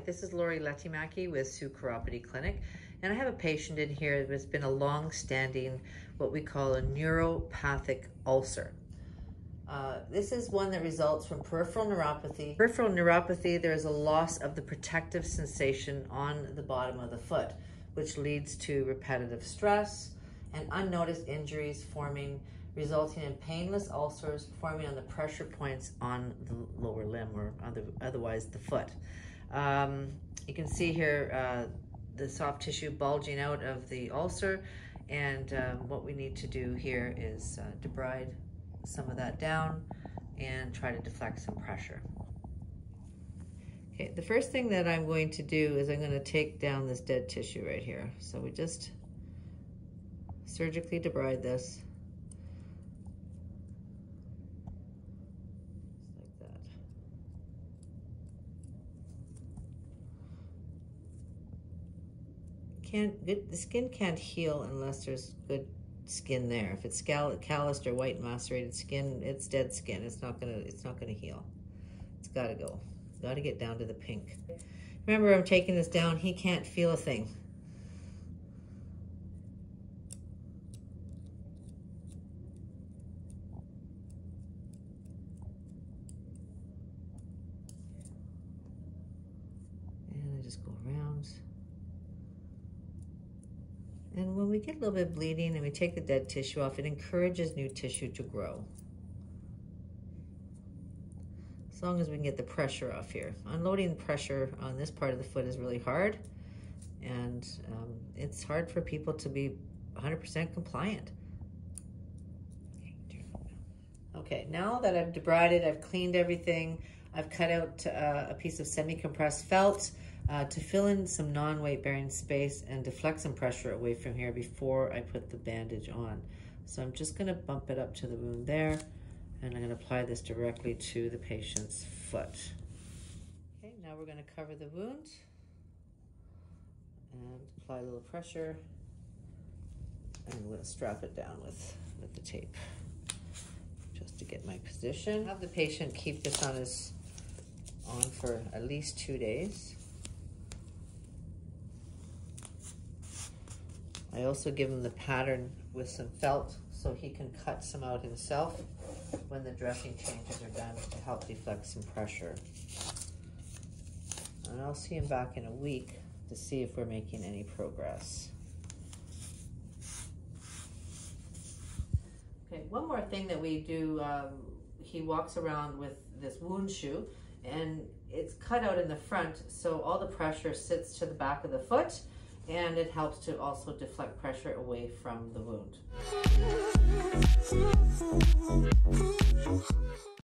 Hi, this is Lori Lehtimaki with Sue Chiropody Clinic, and I have a patient in here that's been a long-standing, what we call a neuropathic ulcer. Uh, this is one that results from peripheral neuropathy. Peripheral neuropathy, there is a loss of the protective sensation on the bottom of the foot, which leads to repetitive stress and unnoticed injuries forming, resulting in painless ulcers forming on the pressure points on the lower limb or other, otherwise the foot. Um, you can see here uh, the soft tissue bulging out of the ulcer and um, what we need to do here is uh, debride some of that down and try to deflect some pressure. Okay, the first thing that I'm going to do is I'm going to take down this dead tissue right here. So we just surgically debride this. like that. Can't, the skin can't heal unless there's good skin there. If it's calloused or white macerated skin, it's dead skin. It's not gonna it's not gonna heal. It's gotta go. Gotta get down to the pink. Remember, I'm taking this down. He can't feel a thing. And I just go around. And when we get a little bit of bleeding and we take the dead tissue off, it encourages new tissue to grow. As long as we can get the pressure off here. Unloading pressure on this part of the foot is really hard. And um, it's hard for people to be 100% compliant. Okay, now that I've debrided, I've cleaned everything, I've cut out uh, a piece of semi-compressed felt, uh, to fill in some non-weight bearing space and deflect some pressure away from here before I put the bandage on. So I'm just gonna bump it up to the wound there and I'm gonna apply this directly to the patient's foot. Okay, now we're gonna cover the wound and apply a little pressure and gonna strap it down with, with the tape just to get my position. Have the patient keep this on his on for at least two days. I also give him the pattern with some felt so he can cut some out himself when the dressing changes are done to help deflect some pressure. And I'll see him back in a week to see if we're making any progress. Okay, one more thing that we do, um, he walks around with this wound shoe and it's cut out in the front so all the pressure sits to the back of the foot and it helps to also deflect pressure away from the wound.